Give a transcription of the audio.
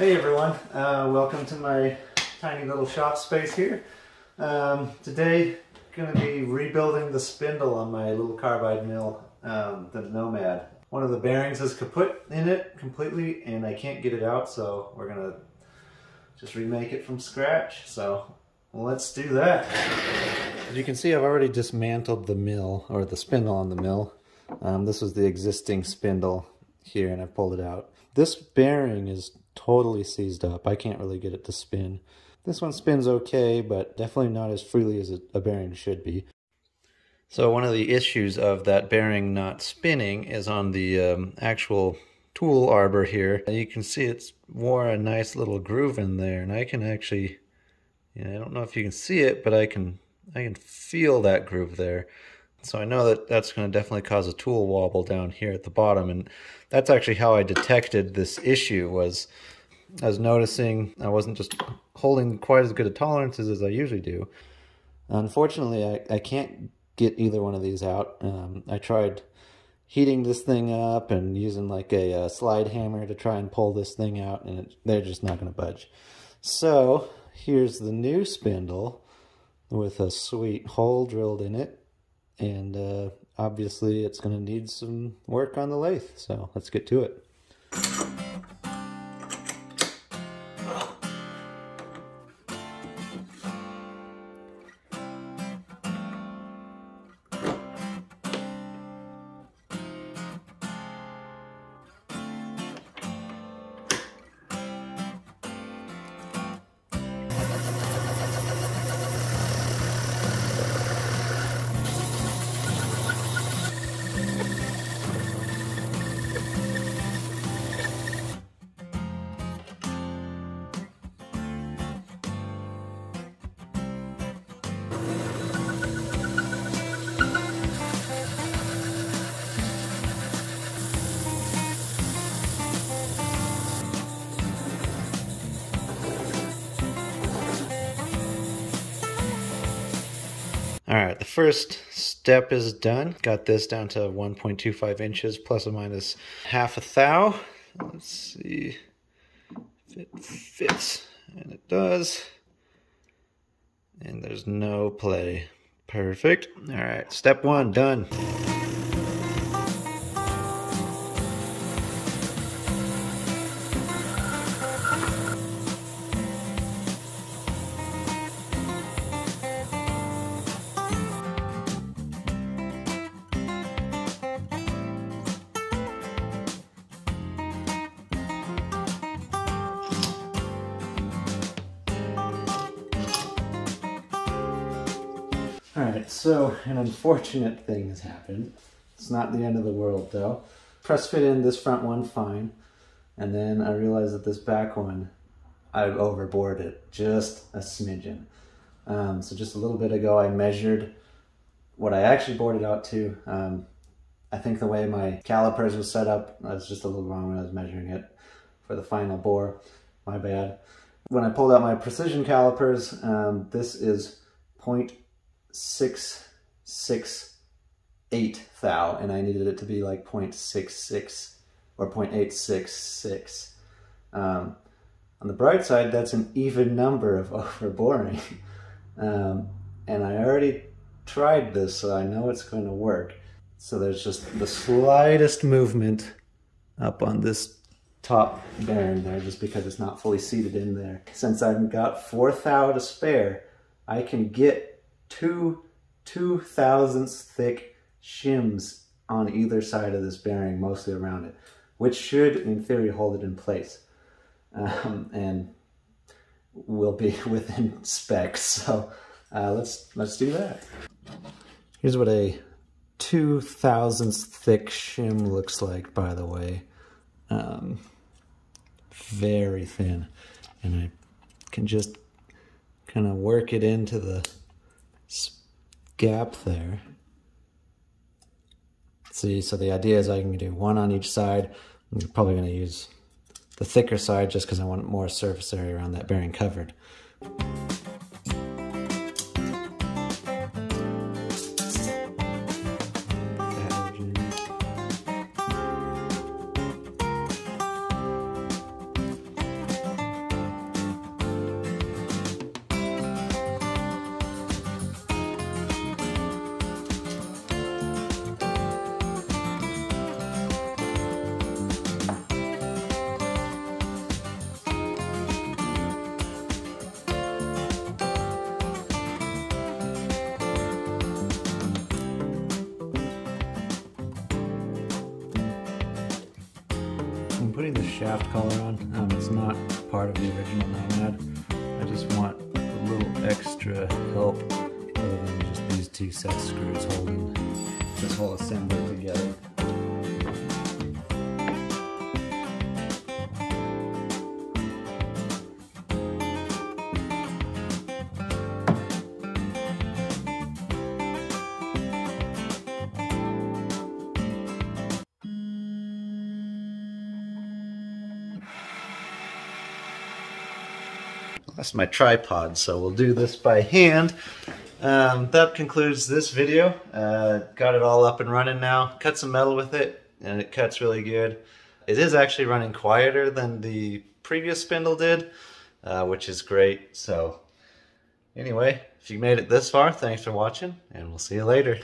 Hey everyone, uh, welcome to my tiny little shop space here. Um, today, going to be rebuilding the spindle on my little carbide mill, um, the Nomad. One of the bearings is kaput in it completely and I can't get it out so we're going to just remake it from scratch. So let's do that. As you can see I've already dismantled the mill or the spindle on the mill. Um, this was the existing spindle here and I pulled it out. This bearing is totally seized up. I can't really get it to spin. This one spins okay, but definitely not as freely as a bearing should be. So one of the issues of that bearing not spinning is on the um, actual tool arbor here. And You can see it's wore a nice little groove in there, and I can actually, you know, I don't know if you can see it, but I can, I can feel that groove there. So I know that that's going to definitely cause a tool wobble down here at the bottom. And that's actually how I detected this issue was I was noticing I wasn't just holding quite as good a tolerances as I usually do. Unfortunately, I, I can't get either one of these out. Um, I tried heating this thing up and using like a, a, slide hammer to try and pull this thing out and it, they're just not going to budge. So here's the new spindle with a sweet hole drilled in it and uh, obviously it's going to need some work on the lathe so let's get to it the first step is done. Got this down to 1.25 inches, plus or minus half a thou. Let's see if it fits, and it does. And there's no play. Perfect. All right, step one, done. Right, so an unfortunate thing has happened. It's not the end of the world though. Press fit in this front one fine, and then I realized that this back one, I've overbored it just a smidgen. Um, so just a little bit ago, I measured what I actually bored it out to. Um, I think the way my calipers was set up, I was just a little wrong when I was measuring it for the final bore. My bad. When I pulled out my precision calipers, um, this is point six six eight thou, and I needed it to be like 0.66 or 0.866. Um, on the bright side, that's an even number of overboring. Um, and I already tried this, so I know it's going to work. So there's just the slightest movement up on this top bearing there, just because it's not fully seated in there. Since I've got four thou to spare, I can get two two thousandths thick shims on either side of this bearing, mostly around it, which should, in theory, hold it in place. Um, and will be within specs. So uh, let's let's do that. Here's what a two thousandths thick shim looks like, by the way. Um, very thin, and I can just kind of work it into the gap there. See, so the idea is I can do one on each side. I'm probably going to use the thicker side just because I want more surface area around that bearing covered. Putting the shaft collar on. Um, it's not part of the original Nomad. I just want a little extra help other than just these two set screws holding this whole assembly together. That's my tripod, so we'll do this by hand. Um, that concludes this video. Uh, got it all up and running now. Cut some metal with it, and it cuts really good. It is actually running quieter than the previous spindle did, uh, which is great. So anyway, if you made it this far, thanks for watching, and we'll see you later.